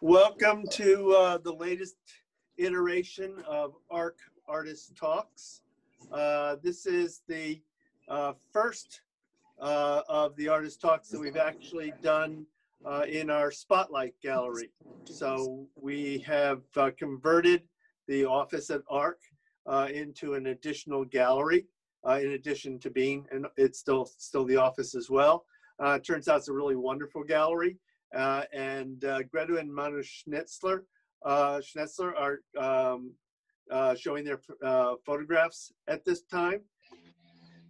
Welcome to uh, the latest iteration of ARC Artist Talks. Uh, this is the uh, first uh, of the Artist Talks that we've actually done uh, in our Spotlight Gallery. So we have uh, converted the office at ARC into an additional gallery in addition to being, and it's still, still the office as well. turns out it's a really wonderful gallery. Uh, and uh, Greta and Manu Schnetzler, uh, Schnetzler are um, uh, showing their uh, photographs at this time.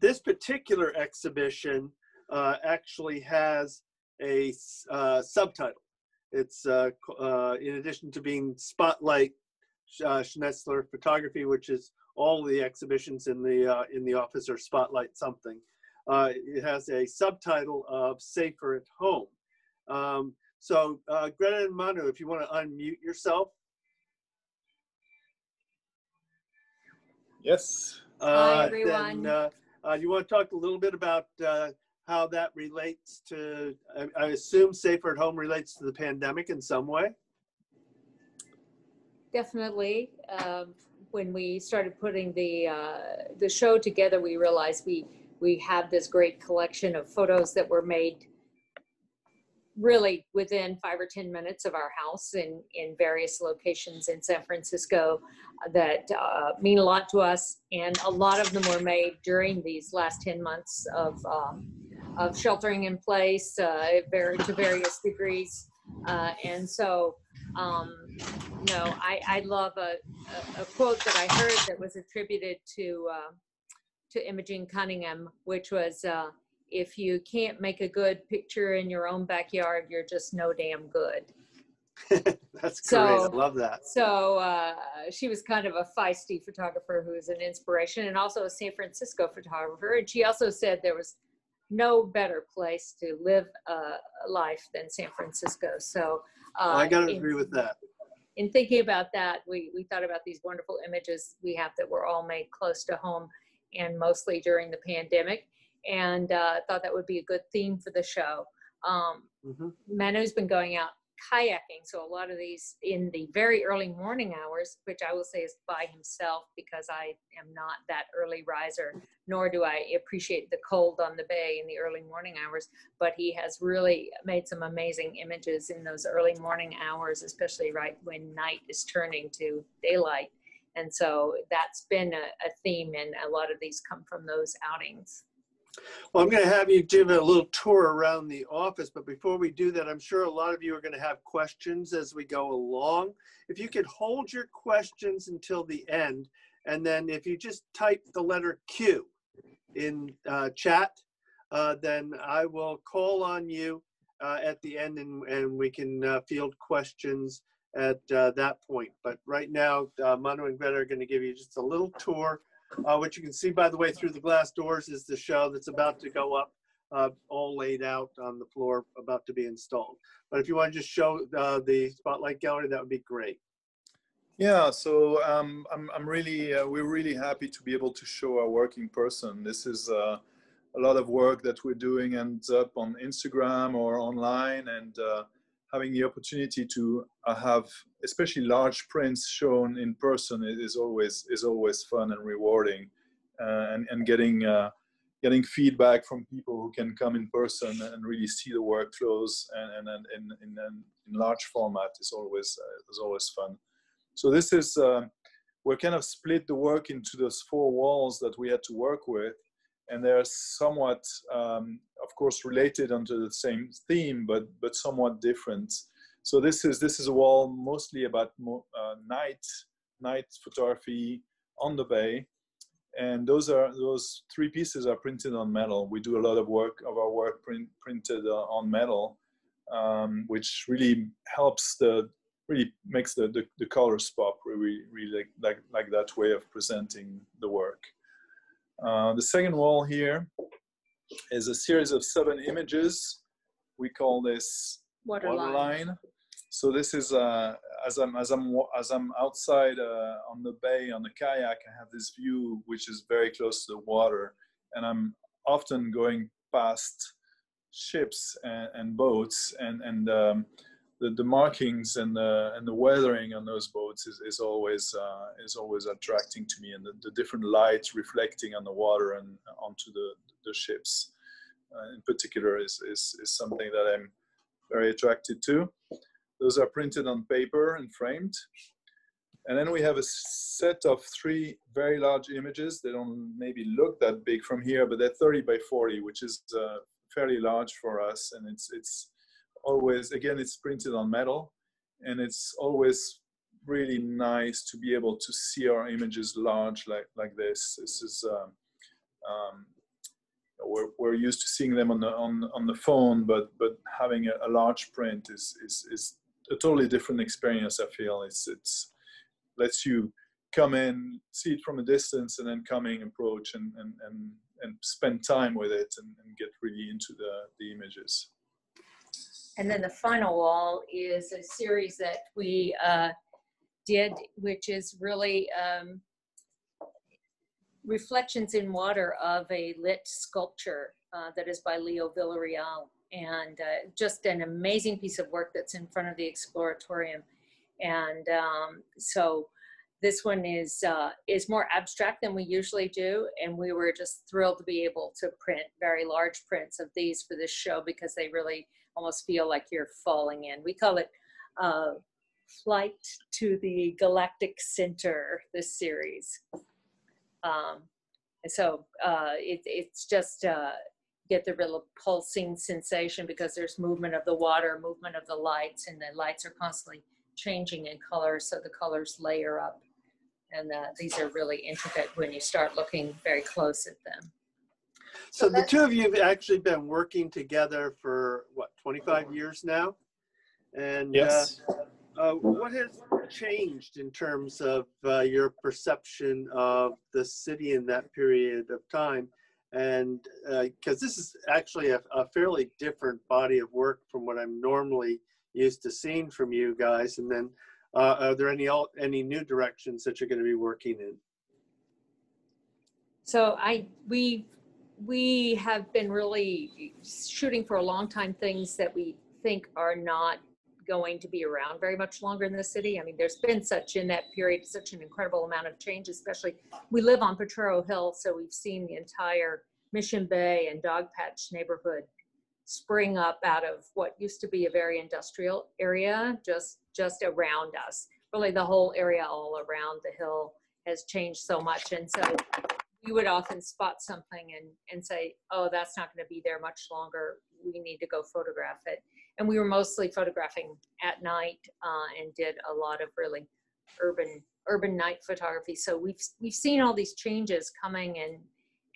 This particular exhibition uh, actually has a subtitle. It's in addition to being Spotlight Schnetzler Photography, which is all the exhibitions in the in the office are Spotlight something. it has a subtitle of Safer at Home. Um, so uh, Greta and Manu, if you want to unmute yourself. Yes. Uh, Hi, everyone. Then, uh, uh, you want to talk a little bit about uh, how that relates to, I, I, assume Safer at Home relates to the pandemic in some way? Definitely. Um, when we started putting the, uh, the show together, we realized we, we have this great collection of photos that were made really within five or 10 minutes of our house in, in various locations in San Francisco that uh, mean a lot to us. And a lot of them were made during these last 10 months of, um, of sheltering in place uh, to various degrees. Uh, and so, um, you know, I, I love a, a, a, quote that I heard that was attributed to, uh, to Imogen Cunningham, which was, uh, if you can't make a good picture in your own backyard, you're just no damn good. That's so, great. I love that. So uh, she was kind of a feisty photographer who was an inspiration and also a San Francisco photographer. And she also said there was no better place to live a life than San Francisco. So uh, I got to agree with that. In thinking about that, we, we thought about these wonderful images we have that were all made close to home and mostly during the pandemic and uh, thought that would be a good theme for the show. Um, mm-hmm. Manu's been going out kayaking, so a lot of these in the very early morning hours, which I will say is by himself because I am not that early riser, nor do I appreciate the cold on the bay in the early morning hours. But he has really made some amazing images in those early morning hours, especially right when night is turning to daylight. And so that's been a, a theme, and a lot of these come from those outings. Well, I'm going to have you give a little tour around the office, but before we do that, I'm sure a lot of you are going to have questions as we go along. If you could hold your questions until the end, and then if you just type the letter Q in uh, chat, uh, then I will call on you uh, at the end and, and we can uh, field questions at uh, that point. But right now, uh, Manu and Greta are going to give you just a little tour uh, what you can see, by the way, through the glass doors is the show that's about to go up, uh, all laid out on the floor, about to be installed. But if you want to just show uh, the Spotlight Gallery, that would be great. Yeah, so um, I'm, I'm really, uh, we're really happy to be able to show our working person. This is uh, a lot of work that we're doing ends up on Instagram or online and uh, having the opportunity to uh, have especially large prints shown in person is always is always fun and rewarding uh, and, and getting uh, getting feedback from people who can come in person and really see the workflows and, and, and, in, in large format is always uh, is always fun. So this is uh, we're kind of split the work into those four walls that we had to work with and they're somewhat, um, of course, related under the same theme, but but somewhat different. So this is this is a wall mostly about uh, night night photography on the bay, and those are those three pieces are printed on metal. We do a lot of work of our work print, printed uh, on metal, um, which really helps the really makes the, the, the colors pop really really like, like like that way of presenting the work. Uh, the second wall here is a series of seven images. We call this waterline. waterline. So this is uh, as I'm as I'm as I'm outside uh, on the bay on the kayak, I have this view which is very close to the water, and I'm often going past ships and, and boats, and and um, the, the markings and the and the weathering on those boats is, is always uh, is always attracting to me, and the, the, different lights reflecting on the water and onto the the ships, uh, in particular, is, is is something that I'm very attracted to. Those are printed on paper and framed. And then we have a set of three very large images. They don't maybe look that big from here, but they're 30 by 40, which is uh, fairly large for us. And it's it's always again it's printed on metal, and it's always really nice to be able to see our images large like like this. This is um, um, we're, we're used to seeing them on the on, on the phone, but but having a, a large print is, is is a totally different experience. I feel it's it's lets you come in, see it from a distance, and then coming approach and and and, and spend time with it and, and get really into the the images. And then the final wall is a series that we uh, did, which is really um, reflections in water of a lit sculpture uh, that is by Leo Villarreal. And uh, just an amazing piece of work that's in front of the Exploratorium. And um, so this one is uh, is more abstract than we usually do, and we were just thrilled to be able to print very large prints of these for this show because they really almost feel like you're falling in. We call it uh, "Flight to the Galactic Center." This series, um, and so uh, it, it's just uh, get the real pulsing sensation because there's movement of the water, movement of the lights, and the lights are constantly changing in color, so the colors layer up. And uh, these are really intricate when you start looking very close at them. So, so the two of you have actually been working together for what 25 years now, and uh, yes. Uh, uh, what has changed in terms of uh, your perception of the city in that period of time? And because uh, this is actually a, a, fairly different body of work from what I'm normally used to seeing from you guys. And then, uh, are there any any new directions that you're going to be working in? So I we we have been really shooting for a long time things that we think are not going to be around very much longer in the city. I mean, there's been such in that period, such an incredible amount of change, especially we live on Potrero Hill, so we've seen the entire Mission Bay and Dogpatch neighborhood spring up out of what used to be a very industrial area just just around us. Really the whole area all around the hill has changed so much. And so we would often spot something and, and say, oh, that's not going to be there much longer. We need to go photograph it and we were mostly photographing at night uh, and did a lot of really urban urban night photography. So we've we've seen all these changes coming and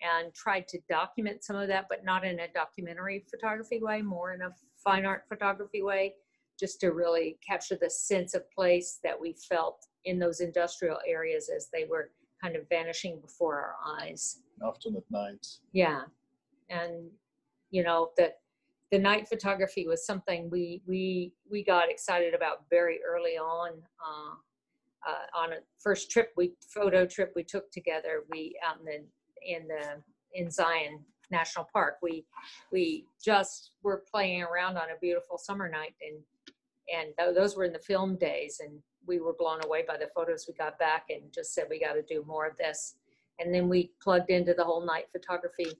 and tried to document some of that, but not in a documentary photography way, more in a fine art photography way, just to really capture the sense of place that we felt in those industrial areas as they were kind of vanishing before our eyes. Often at night. Yeah. And you know, that the night photography was something we we we got excited about very early on. Uh, uh, on a first trip, we photo trip we took together. We out in the in the in Zion National Park. We we just were playing around on a beautiful summer night, and and th- those were in the film days, and we were blown away by the photos we got back, and just said we got to do more of this. And then we plugged into the whole night photography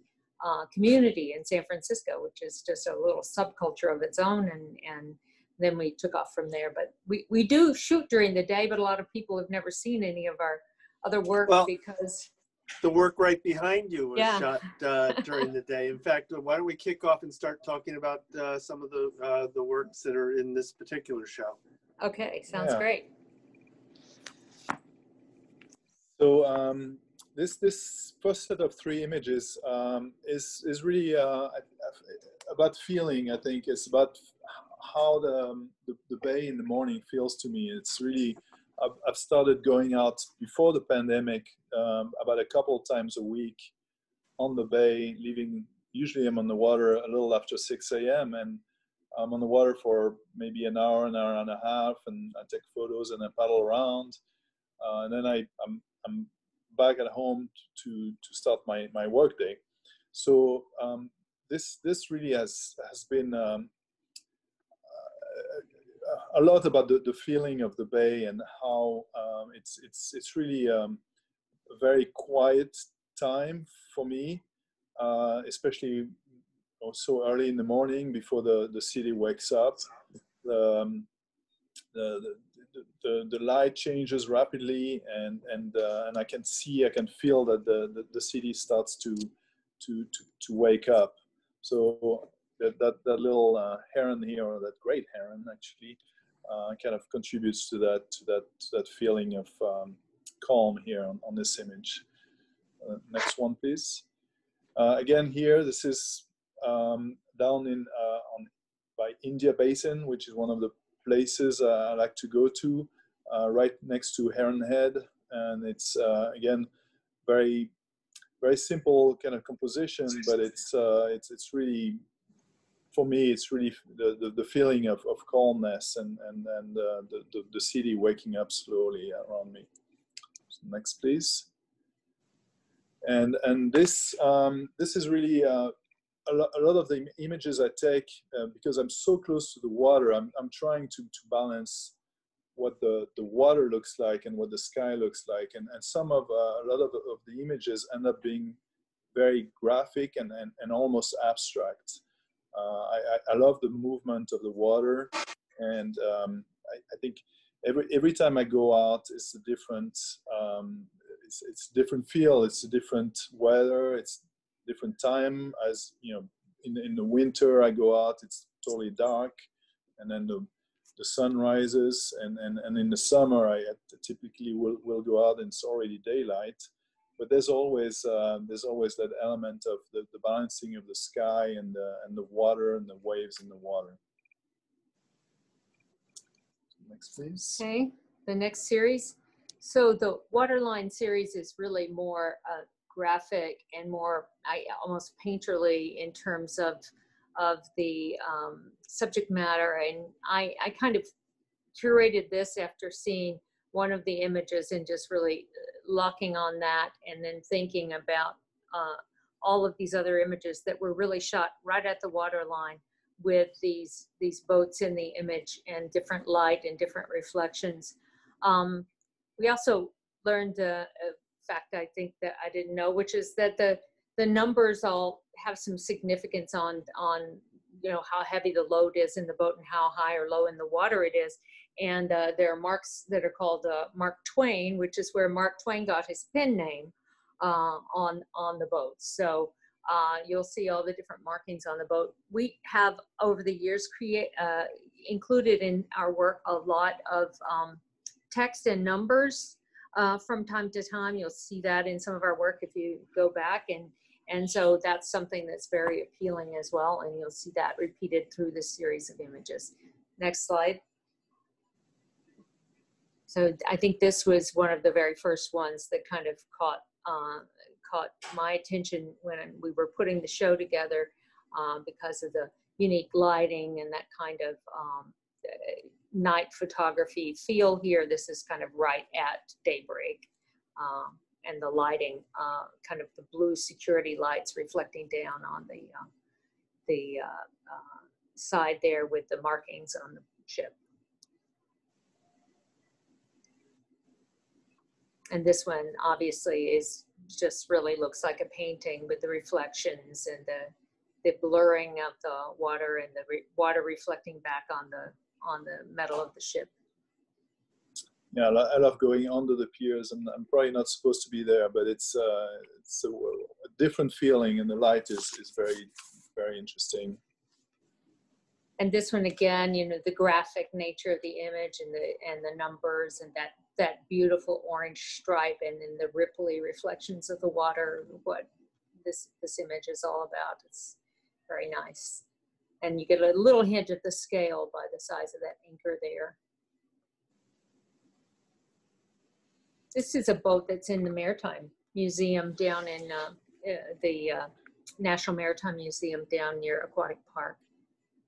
uh, community in San Francisco, which is just a little subculture of its own. And, and then we took off from there. But we, we do shoot during the day, but a lot of people have never seen any of our other work well, because. The work right behind you was yeah. shot uh, during the day. In fact, why don't we kick off and start talking about uh, some of the uh, the works that are in this particular show? Okay, sounds yeah. great. So um, this this first set of three images um, is is really uh, about feeling. I think it's about how the, um, the, the bay in the morning feels to me. It's really I've, I've started going out before the pandemic um, about a couple times a week on the bay, leaving. Usually, I'm on the water a little after 6 a.m. and I'm on the water for maybe an hour, an hour and a half, and I take photos and I paddle around. Uh, and then I, I'm, I'm back at home to to start my my work day. So um, this this really has has been um, uh, a lot about the, the feeling of the bay and how um, it's it's it's really um, a very quiet time for me, uh, especially so early in the morning before the, the city wakes up. Um, the, the, the, the, light changes rapidly and, and, uh, and I can see, I can feel that the, the, the, city starts to, to, to, to wake up. So that, that, that little uh, heron here, or that great heron actually, uh, kind of contributes to that, to that, to that feeling of um, calm here on, on this image. Uh, next one, please. Uh, again, here, this is um, down in uh, on by India Basin, which is one of the places uh, I like to go to, uh, right next to Heron Head, and it's again very very simple kind of composition, but it's it's it's really for me, it's really the, the, the, feeling of, of calmness and, and, and uh, the, the, the, city waking up slowly around me. So next, please. And, and this, um, this is really uh, a, a lot of the images I take, uh, because I'm so close to the water, I'm, I'm trying to, to balance what the, the water looks like and what the sky looks like. And, and some of, uh, a lot of, of the images end up being very graphic and, and, and almost abstract. Uh, I, I, love the movement of the water. And um, I, I, think every, every time I go out, it's a different, um, it's, it's different feel. It's a different weather. It's different time as you know in, in the winter i go out it's totally dark and then the the sun rises and, and, and in the summer i typically will, will go out and it's already daylight. But there's always uh, there's always that element of the, the balancing of the sky and the, and the water and the waves in the water. Next please. Okay the next series. So the waterline series is really more uh, graphic and more I, almost painterly in terms of of the um, subject matter. And I, I kind of curated this after seeing one of the images and just really uh, locking on that and then thinking about uh, all of these other images that were really shot right at the water line with these these boats in the image and different light and different reflections. Um, we also learned uh, fact I think that I didn't know, which is that the the numbers all have some significance on on you know how heavy the load is in the boat and how high or low in the water it is. And uh, there are marks that are called uh, Mark Twain, which is where Mark Twain got his pen name uh, on on the boat. So uh, you'll see all the different markings on the boat. We have over the years create uh, included in our work a lot of um, text and numbers uh, from time to time. You'll see that in some of our work if you go back and and so that's something that's very appealing as well. And you'll see that repeated through this series of images. Next slide. So I think this was one of the very first ones that kind of caught uh, caught my attention when we were putting the show together um, because of the unique lighting and that kind of um, night photography feel here. This is kind of right at daybreak. Um, and the lighting, uh, kind of the blue security lights reflecting down on the, uh, the uh, uh, side there with the markings on the ship. And this one obviously is just really looks like a painting with the reflections and the the blurring of the water and the re water reflecting back on the on the metal of the ship. Yeah, I love going under the piers, and I'm probably not supposed to be there, but it's uh, it's a, a different feeling, and the light is is very very interesting. And this one again, you know, the graphic nature of the image and the and the numbers and that that beautiful orange stripe and then the ripply reflections of the water. What this this image is all about. It's very nice and you get a little hint at the scale by the size of that anchor there. This is a boat that's in the Maritime Museum down in uh, uh, the uh, National Maritime Museum down near Aquatic Park.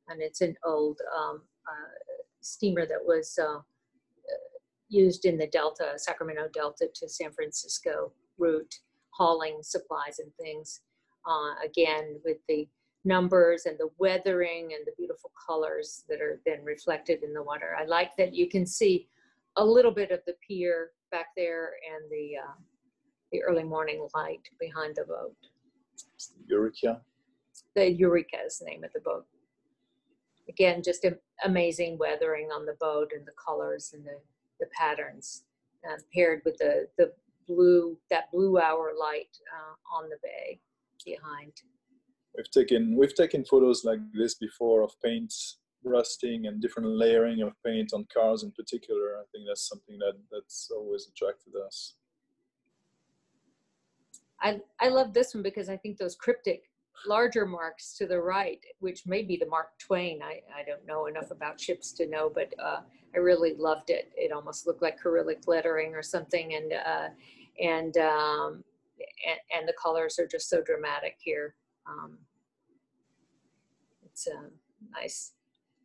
And it's an old um, uh, steamer that was uh, used in the Delta, Sacramento Delta to San Francisco route, hauling supplies and things. Uh, again, with the numbers and the weathering and the beautiful colors that are then reflected in the water. I like that you can see a little bit of the pier back there and the uh, the early morning light behind the boat. Eureka. The Eureka is the name of the boat. Again, just a, amazing weathering on the boat and the colors and the, the patterns uh, paired with the, the blue, that blue hour light uh, on the bay behind. We've taken we've taken photos like this before of paint rusting and different layering of paint on cars in particular. I think that's something that that's always attracted us. I, I love this one because I think those cryptic larger marks to the right, which may be the Mark Twain. I, I don't know enough about ships to know, but uh, I really loved it. It almost looked like Cyrillic lettering or something, and uh, and, um, and and the colors are just so dramatic here. Um, it's uh, nice.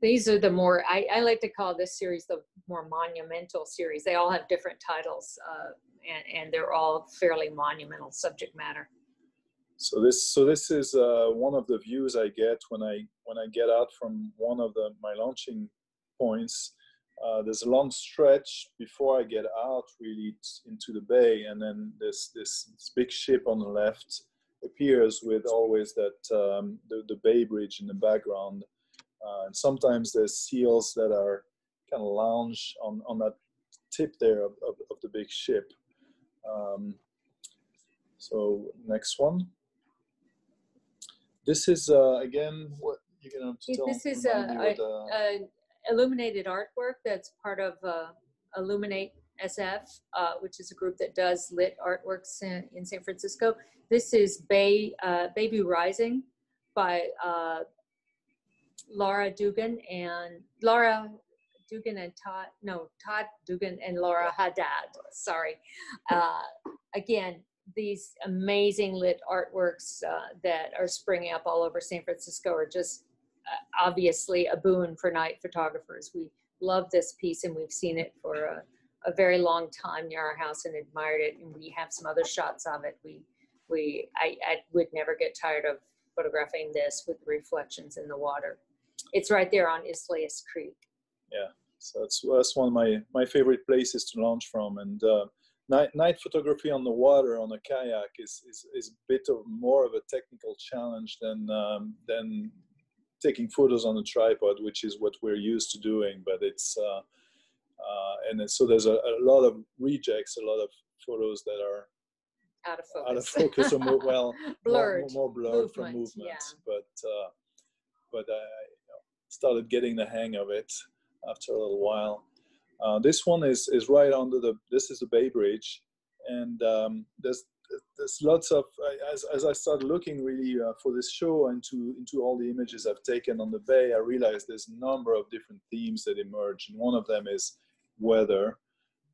These are the more I, I like to call this series the more monumental series. They all have different titles, uh, and and they're all fairly monumental subject matter. So this so this is uh, one of the views I get when I when I get out from one of the my launching points. Uh, there's a long stretch before I get out really into the bay, and then there's this big ship on the left appears with always that um, the, the bay bridge in the background. Uh, and sometimes there's seals that are kind of lounge on, on that tip there of, of, of the big ship. Um, so next one. This is uh, again what you're gonna tell. This is a, what, uh, a illuminated artwork that's part of uh, Illuminate SF, uh, which is a group that does lit artworks in, in San Francisco. This is Bay uh, Bayview Rising by uh, Laura Dugan and Laura Dugan and Todd, no, Todd Dugan and Laura Haddad. Sorry. Uh, again, these amazing lit artworks uh, that are springing up all over San Francisco are just uh, obviously a boon for night photographers. We love this piece and we've seen it for a, a very long time near our house and admired it. And we have some other shots of it. We, we, I, I would never get tired of photographing this with reflections in the water. It's right there on Islais Creek. Yeah, so that's that's one of my my favorite places to launch from. And uh, night night photography on the water on a kayak is is, is a bit of more of a technical challenge than um, than taking photos on a tripod, which is what we're used to doing. But it's uh, uh, and so there's a, a lot of rejects, a lot of photos that are Out of focus. out of focus or more, well more- Blurred. more, more blurred from Movement, movement. yeah. But uh, but I you know, started getting the hang of it after a little while. Uh, this one is is right under the. This is the Bay Bridge, and um, there's there's lots of as as I started looking really uh, for this show into into all the images I've taken on the bay, I realized there's a number of different themes that emerge, and one of them is weather.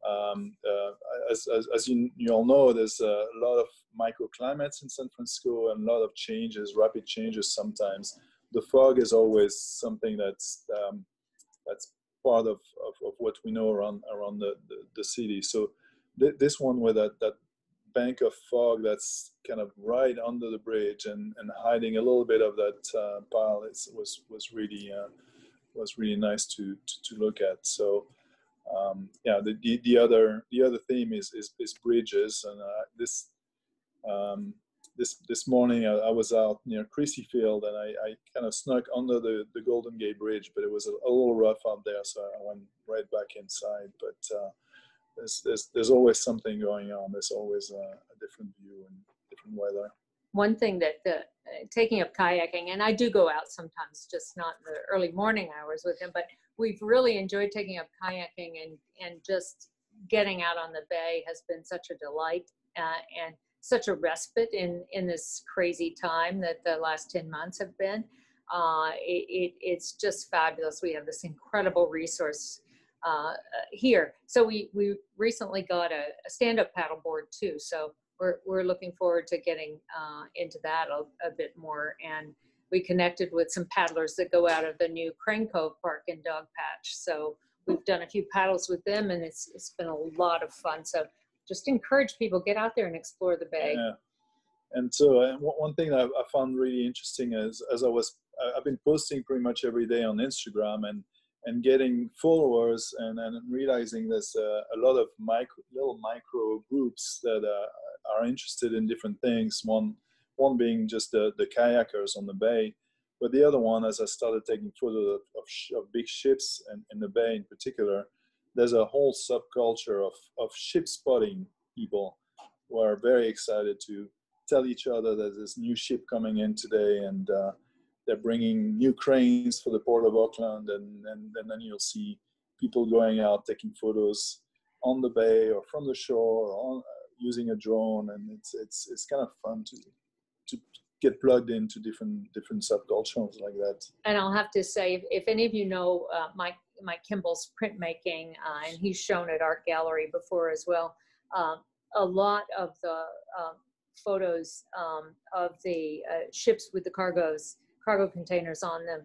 Um, uh, as, as, as you, you all know, there's a lot of microclimates in San Francisco and a lot of changes, rapid changes sometimes. The fog is always something that's um, that's part of, of, of what we know around around the, the, the city. So th- this one with that, that bank of fog that's kind of right under the bridge and, and hiding a little bit of that uh, pile was was really uh, was really nice to, to, to look at. So um, yeah, the, the, the other the other theme is is, is bridges, and uh, this um, this this morning I, I was out near Crissy Field, and I, I kind of snuck under the, the Golden Gate Bridge, but it was a, a little rough out there, so I went right back inside. But uh, there's, there's there's always something going on. There's always a, a different view and different weather. One thing that the, uh, taking up kayaking, and I do go out sometimes, just not in the early morning hours with him, but we've really enjoyed taking up kayaking and, and just getting out on the bay has been such a delight uh, and such a respite in, in this crazy time that the last 10 months have been. Uh, it, it, it's just fabulous. We have this incredible resource uh, uh, here. So we, we recently got a, a stand-up paddleboard too. So we're, we're looking forward to getting uh, into that a, a bit more. And we connected with some paddlers that go out of the new Crane Cove Park in Dog Patch. So we've done a few paddles with them and it's, it's been a lot of fun. So just encourage people, get out there and explore the bay. Yeah. And so uh, one thing that I found really interesting is as I was, I've been posting pretty much every day on Instagram and and getting followers and, and realizing there's a, a lot of micro, little micro groups that uh, are interested in different things. One one being just the, the kayakers on the bay, but the other one, as I started taking photos of, of, big ships and in the bay in particular, there's a whole subculture of, of ship spotting people who are very excited to tell each other that there's new ship coming in today and uh, they're bringing new cranes for the port of Oakland and, and, and then you'll see people going out taking photos on the bay or from the shore or on, uh, using a drone and it's it's it's kind of fun to to get plugged into different different subcultures like that And I'll have to say, if, if any of you know uh, Mike Mike Kimball's printmaking, uh, and he's shown at Arc Gallery before as well, um, a lot of the um, photos um, of the uh, ships with the cargoes, cargo containers on them,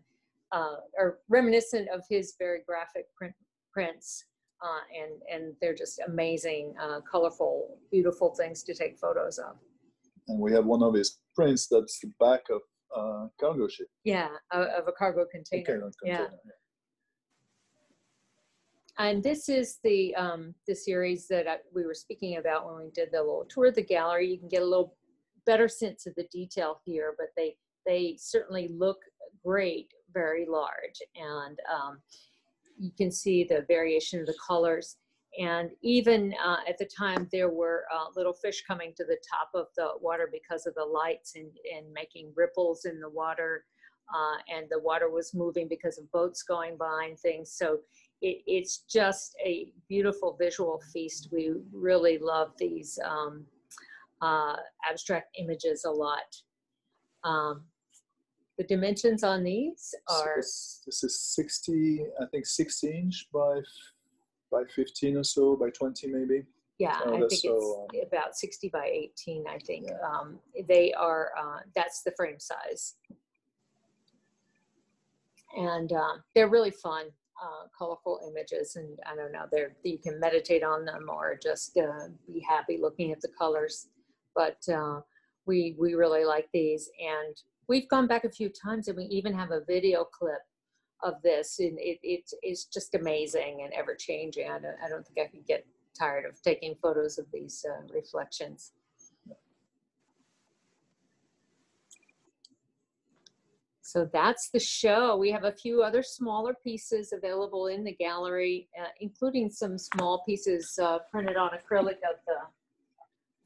uh, are reminiscent of his very graphic print prints. Uh, and and they're just amazing, uh, colorful, beautiful things to take photos of. And we have one of his prints that's the back of uh, cargo ship Yeah, of, a cargo container. Cargo container, yeah. container. And this is the um, the series that I, we were speaking about when we did the little tour of the gallery. You can get a little better sense of the detail here, but they they certainly look great, very large, and um, you can see the variation of the colors. And even uh, at the time, there were uh, little fish coming to the top of the water because of the lights and, and making ripples in the water. Uh, and the water was moving because of boats going by and things. So it, it's just a beautiful visual feast. We really love these um, uh, abstract images a lot. Um, the dimensions on these So are this, this is 60 i think 60 inch by by 15 or so by 20 maybe Yeah, I think so, it's about 60 by 18, I think. Yeah. Um, they are, uh, that's the frame size. And uh, they're really fun, uh, colorful images. And I don't know, they're, you can meditate on them or just uh, be happy looking at the colors. But uh, we, we really like these. And we've gone back a few times and we even have a video clip of this. And it, it, it's just amazing and ever changing. I don't, I don't think I could get tired of taking photos of these uh, reflections. So that's the show. We have a few other smaller pieces available in the gallery, uh, including some small pieces uh, printed on acrylic of the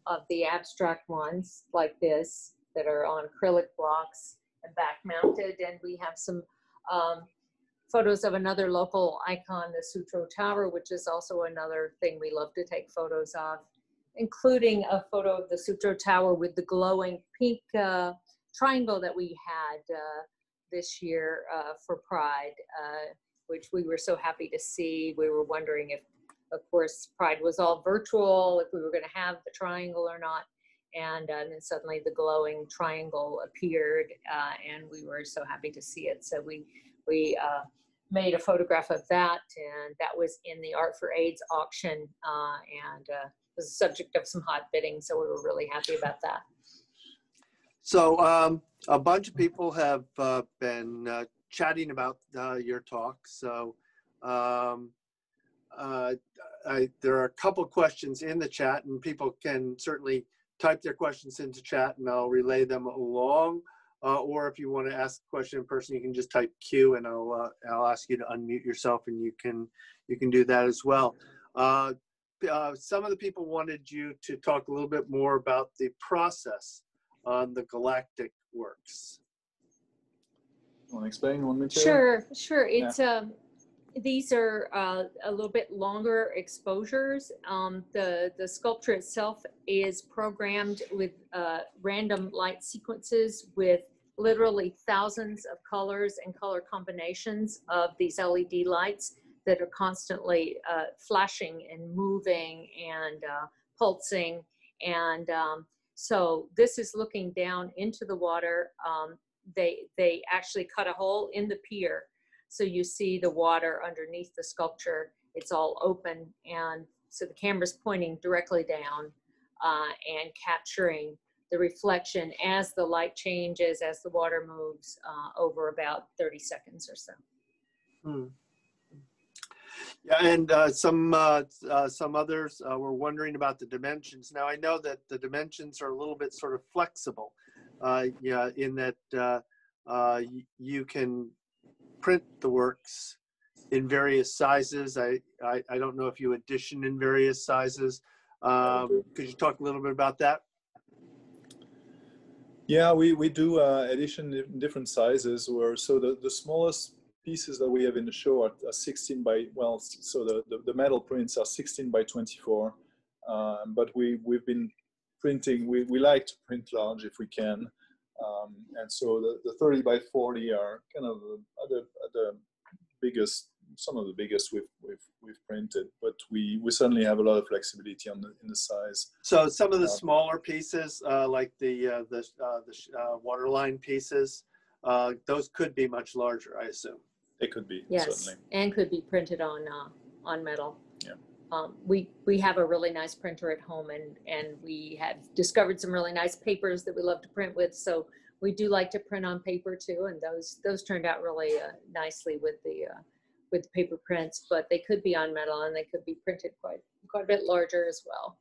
of the abstract ones like this that are on acrylic blocks and back mounted. And we have some um, photos of another local icon, the Sutro Tower, which is also another thing we love to take photos of, including a photo of the Sutro Tower with the glowing pink uh, triangle that we had uh, this year uh, for Pride, uh, which we were so happy to see. We were wondering if, of course, Pride was all virtual, if we were going to have the triangle or not. And, then suddenly the glowing triangle appeared, uh, and we were so happy to see it. So we we uh, made a photograph of that, and that was in the Art for AIDS auction, uh, and uh, was the subject of some hot bidding. So we were really happy about that. So um, a bunch of people have uh, been uh, chatting about uh, your talk. So um, uh, I, there are a couple questions in the chat, and people can certainly type their questions into chat, and I'll relay them along. Uh, or if you want to ask a question in person, you can just type Q, and I'll uh, I'll ask you to unmute yourself, and you can you can do that as well. Uh, uh, some of the people wanted you to talk a little bit more about the process on the galactic works. want to explain one minute Sure, sure. It's um, these are uh, a little bit longer exposures. Um, the the sculpture itself is programmed with uh, random light sequences with literally thousands of colors and color combinations of these LED lights that are constantly uh, flashing and moving and uh, pulsing. And um, so this is looking down into the water. Um, they they actually cut a hole in the pier so you see the water underneath the sculpture. It's all open, and so the camera's pointing directly down uh, and capturing the reflection as the light changes, as the water moves uh, over about 30 seconds or so. Hmm. Yeah, and uh, some uh, uh, some others uh, were wondering about the dimensions. Now I know that the dimensions are a little bit sort of flexible, uh, yeah, in that uh, you can print the works in various sizes. I, I I don't know if you edition in various sizes. Um, could you talk a little bit about that? Yeah, we, we do uh, edition in different sizes. Where so the, the smallest pieces that we have in the show are, are 16 by well, so the, the, the metal prints are 16 by 24. Um, but we we've been printing. We, we like to print large if we can, um, and so the, the 30 by 40 are kind of the, the, the biggest some of the biggest we've we've we've printed, but we we certainly have a lot of flexibility on the in the size. So some of the Um, smaller pieces, uh, like the uh, the uh, the uh, waterline pieces, uh, those could be much larger, I assume. It could be Yes, certainly. and could be printed on uh, on metal. Yeah. Um, we we have a really nice printer at home, and and we have discovered some really nice papers that we love to print with. So we do like to print on paper too, and those those turned out really uh, nicely with the uh, with paper prints. But they could be on metal, and they could be printed quite quite a bit larger as well.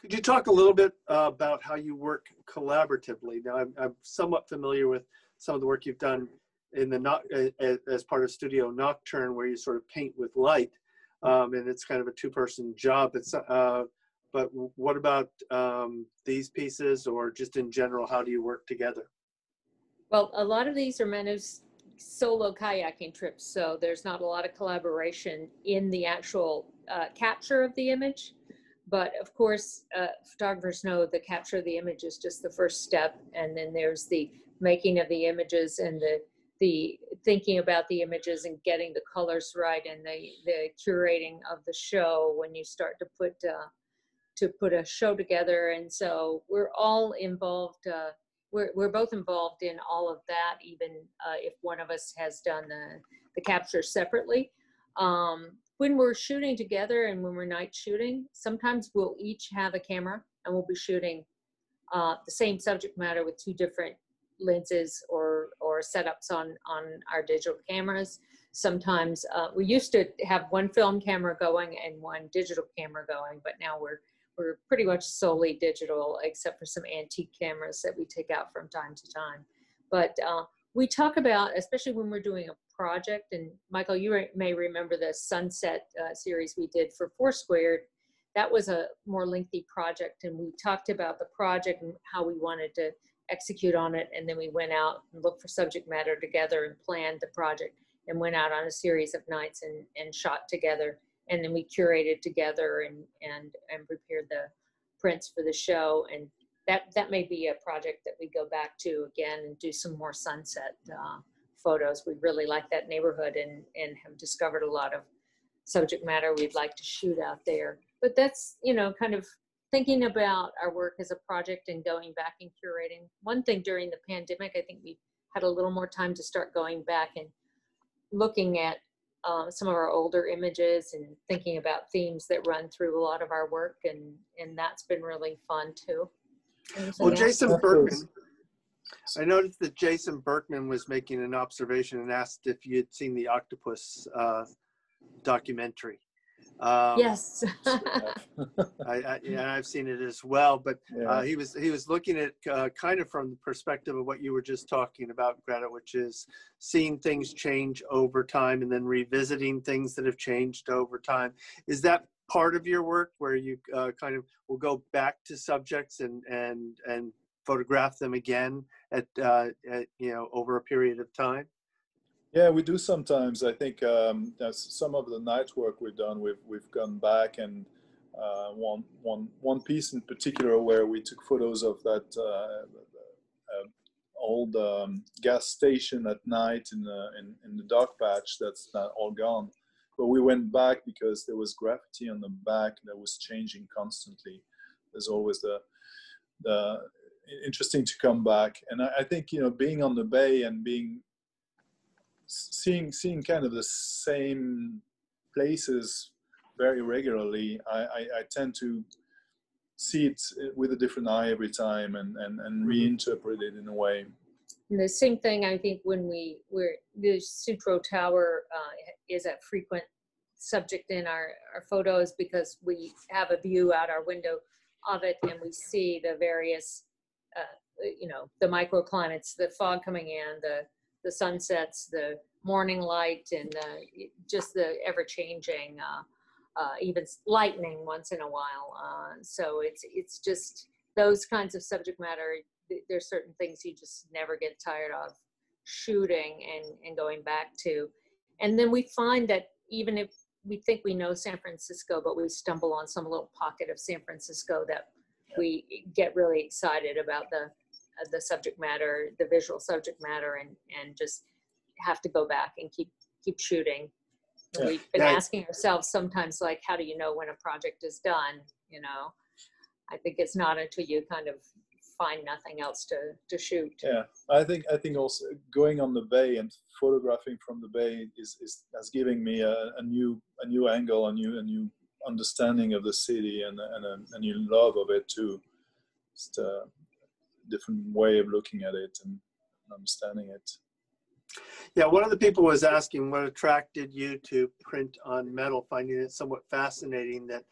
Could you talk a little bit uh, about how you work collaboratively? Now, I'm, I'm somewhat familiar with some of the work you've done in the not as, as part of Studio Nocturne, where you sort of paint with light, um, and it's kind of a two-person job. It's uh, but what about um, these pieces, or just in general, how do you work together? Well, a lot of these are meant as solo kayaking trips, so there's not a lot of collaboration in the actual uh, capture of the image. But of course, uh, photographers know the capture of the image is just the first step, and then there's the making of the images and the the thinking about the images and getting the colors right and the the curating of the show when you start to put uh, to put a show together. And so we're all involved. We're, we're both involved in all of that, even uh, if one of us has done the, the capture separately. Um, when we're shooting together and when we're night shooting, sometimes we'll each have a camera and we'll be shooting uh, the same subject matter with two different lenses or, or setups on, on our digital cameras. Sometimes uh, we used to have one film camera going and one digital camera going, but now we're we're pretty much solely digital, except for some antique cameras that we take out from time to time. But uh, we talk about, especially when we're doing a project, and Michael, you re- may remember the Sunset uh, series we did for Foursquared. That was a more lengthy project, and we talked about the project and how we wanted to execute on it. And then we went out and looked for subject matter together and planned the project and went out on a series of nights and, and shot together and then we curated together and and and prepared the prints for the show. And that that may be a project that we go back to again and do some more sunset uh, photos. We really like that neighborhood and and have discovered a lot of subject matter we'd like to shoot out there. But that's you know kind of thinking about our work as a project and going back and curating. One thing during the pandemic i think we had a little more time to start going back and looking at uh, some of our older images and thinking about themes that run through a lot of our work and and that's been really fun too Well. Jason Berkman. I noticed that Jason Berkman was making an observation and asked if you had seen the octopus uh, documentary. Um, yes I, I, yeah, I've seen it as well, but Yeah. uh, he was he was looking at uh, kind of from the perspective of what you were just talking about, Greta, which is seeing things change over time and then revisiting things that have changed over time. Is that part of your work where you uh, kind of will go back to subjects and and and photograph them again at, uh, at you know over a period of time? Yeah, we do sometimes. I think um, some of the night work we've done. We've we've gone back and uh, one one one piece in particular where we took photos of that uh, uh, old um, gas station at night in the in, in the Dogpatch that's not all gone. But we went back because there was graffiti on the back that was changing constantly. There's always the the interesting to come back, and I, I think you know being on the bay and being seeing seeing kind of the same places very regularly, I, I, I tend to see it with a different eye every time and, and, and reinterpret it in a way. And the same thing, I think, when we we're the Sutro Tower uh, is a frequent subject in our, our photos because we have a view out our window of it and we see the various, uh, you know, the microclimates, the fog coming in, the the sunsets, the morning light, and just the ever changing. Uh, uh, even lightning once in a while. Uh, so it's it's just those kinds of subject matter. There's certain things you just never get tired of shooting and and going back to, and then we find that even if we think we know San Francisco, but we stumble on some little pocket of San Francisco that we get really excited about the Uh, the subject matter, the visual subject matter, and and just have to go back and keep keep shooting Yeah. We've been Yeah. asking ourselves sometimes, like, how do you know when a project is done? You know, I think it's not until you kind of find nothing else to to shoot. Yeah, I think I think also going on the bay and photographing from the bay is, is has giving me a, a new a new angle, a new a new understanding of the city and a- and a, a new love of it too. Just a different way of looking at it and understanding it. Yeah, one of the people was asking what attracted you to print on metal, finding it somewhat fascinating that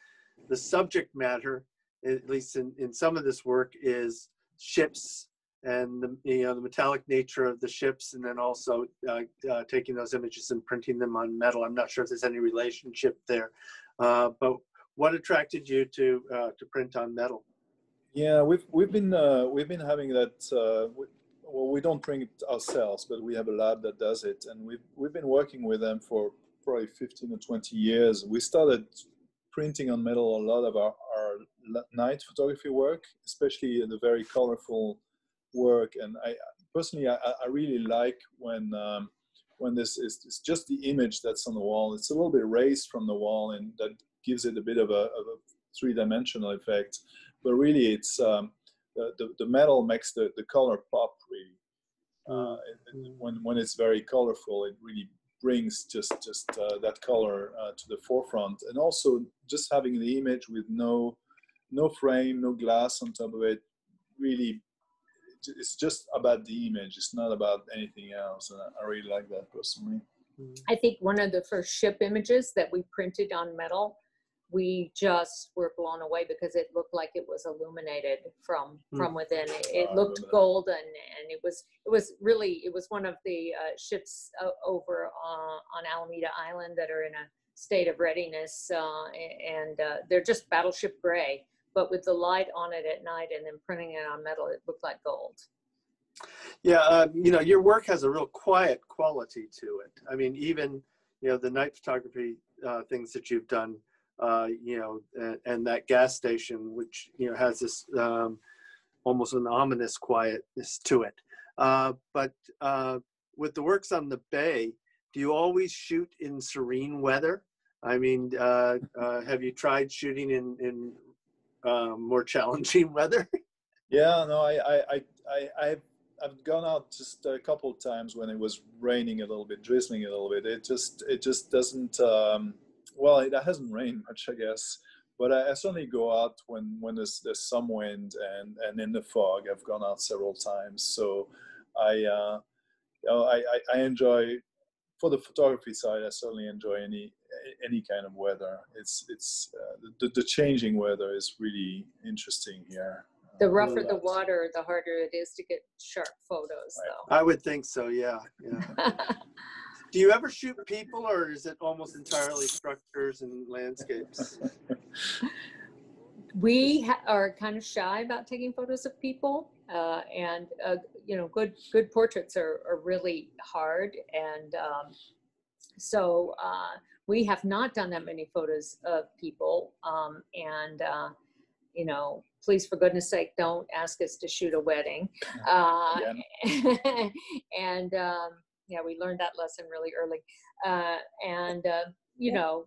the subject matter, at least in, in some of this work, is ships and the you know the metallic nature of the ships, and then also uh, uh, taking those images and printing them on metal. I'm not sure if there's any relationship there, uh, but what attracted you to uh, to print on metal? Yeah, we've we've been uh, we've been having that. Uh, we, well, we don't print it ourselves, but we have a lab that does it, and we've we've been working with them for probably 15 or 20 years. We started printing on metal a lot of our, our night photography work, especially the very colorful work. And I personally, I, I really like when um, when this is it's just the image that's on the wall. It's a little bit raised from the wall, and that gives it a bit of a, of a three-dimensional effect. But really, it's um, the, the, the metal makes the, the color pop really. Uh, and- and when, when it's very colorful, it really brings just just uh, that color uh, to the forefront, and also just having the image with no no frame, no glass on top of it, really, it's just about the image. It's not about anything else, and I, I really like that personally. I think one of the first ship images that we printed on metal, we just were blown away because it looked like it was illuminated from Hmm. from within. It, it looked golden, and it was it was really it was one of the uh, ships uh, over uh, on Alameda Island that are in a state of readiness, uh, and uh, they're just battleship gray. But with the light on it at night and then printing it on metal, it looked like gold. Yeah, uh, you know, your work has a real quiet quality to it. I mean, even you know the night photography uh, things that you've done, uh, you know, and, and that gas station, which you know has this um, almost an ominous quietness to it. Uh, but uh, with the works on the bay, do you always shoot in serene weather? I mean, uh, uh, have you tried shooting in in um, more challenging weather? Yeah, no, I, I, I, I, I've, I've gone out just a couple of times when it was raining a little bit, drizzling a little bit. It just, it just doesn't. Um, well, it hasn't rained much, I guess. But I, I certainly go out when, when there's, there's some wind and, and in the fog. I've gone out several times, so I, uh, you know, I, I, I enjoy. For the photography side, I certainly enjoy any any kind of weather. It's it's uh, the, the changing weather is really interesting here. The Uh, rougher the water, the harder it is to get sharp photos, though. I would think so. Yeah, yeah. though. Do you ever shoot people, or is it almost entirely structures and landscapes? we ha- are kind of shy about taking photos of people uh, and uh, you know good good portraits are, are really hard and um, so uh, we have not done that many photos of people um, and uh, you know please for goodness sake don't ask us to shoot a wedding uh, and um, yeah we learned that lesson really early. Uh, and uh, you know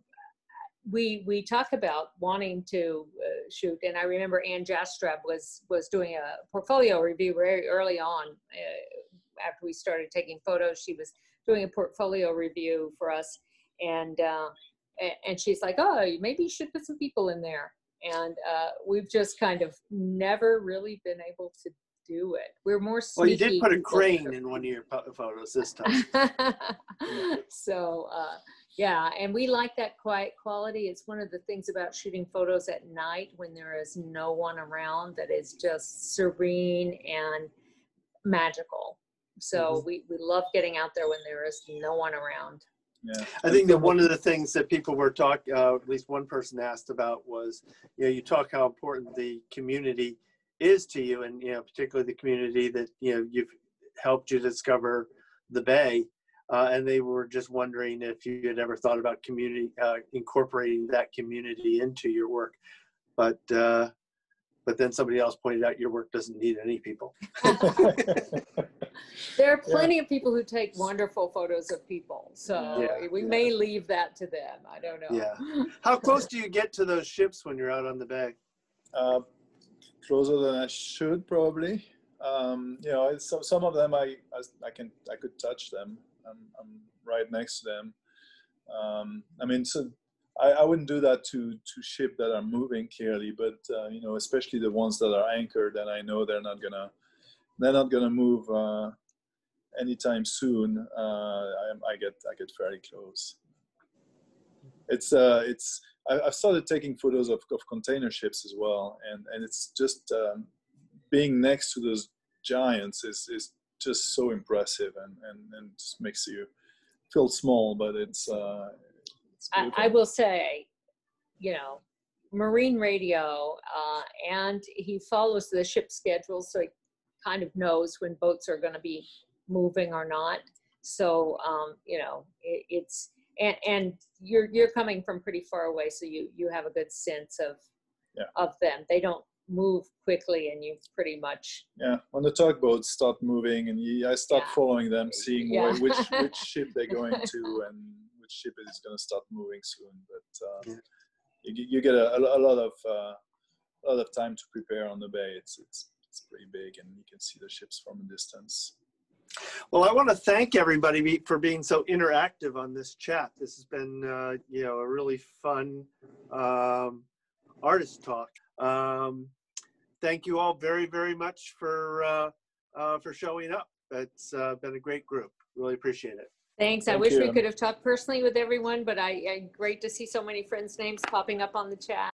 we we talk about wanting to uh, shoot and i remember Ann Jastrab was was doing a portfolio review very early on uh, after we started taking photos. She was doing a portfolio review for us and uh, and she's like oh maybe you should put some people in there. And uh, we've just kind of never really been able to do it. We're more Well, you did put a crane in one of your photos this time. so uh, yeah, and we like that quiet quality. It's one of the things about shooting photos at night when there is no one around that is just serene and magical. So we, we love getting out there when there is no one around. Yeah. I think that one of the things that people were talking, uh, at least one person asked about was, you know, you talk how important the community is to you, and you know, particularly the community that you know you've helped you discover the Bay, uh, and they were just wondering if you had ever thought about community uh, incorporating that community into your work, but uh, but then somebody else pointed out your work doesn't need any people. There are plenty of people who take wonderful photos of people. So Yeah, we yeah. may leave that to them. I don't know. Yeah. How close do you get to those ships when you're out on the bay? Closer than I should probably. Um, you know, some some of them I, I I can I could touch them. I'm, I'm right next to them. Um, I mean, so I, I wouldn't do that to to ship that are moving clearly, but uh, you know, especially the ones that are anchored, and I know they're not gonna they're not gonna move uh, anytime soon. Uh, I, I get I get fairly close. It's uh, it's I, I've started taking photos of, of container ships as well, and and it's just um, being next to those giants is is just so impressive, and and and just makes you feel small, but it's uh, it's I. I will say, you know, marine radio, uh, and he follows the ship schedule, so he kind of knows when boats are going to be moving or not. So, um, you know, it, it's and and you're you're coming from pretty far away, so you you have a good sense of Yeah. of them. They don't move quickly, and you pretty much yeah, when the tugboats start moving, and you, I start Yeah. following them, seeing Yeah. where, which which ship they're going to, and which ship is going to start moving soon. But uh, Yeah. you, get- you get a, a lot of uh, a lot of time to prepare on the bay. It's it's it's pretty big, and you can see the ships from a distance. Well, I want to thank everybody for being so interactive on this chat. This has been, uh, you know, a really fun um, artist talk. Um, thank you all very, very much for uh, uh, for showing up. It's uh, been a great group. Really appreciate it. Thanks. I Thank wish we could have talked personally with everyone, but I, I great to see so many friends' names popping up on the chat.